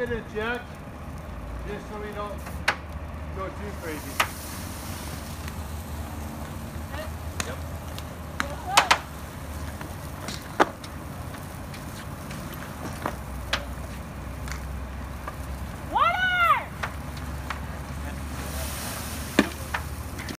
Hit a jack, just so we don't go too crazy.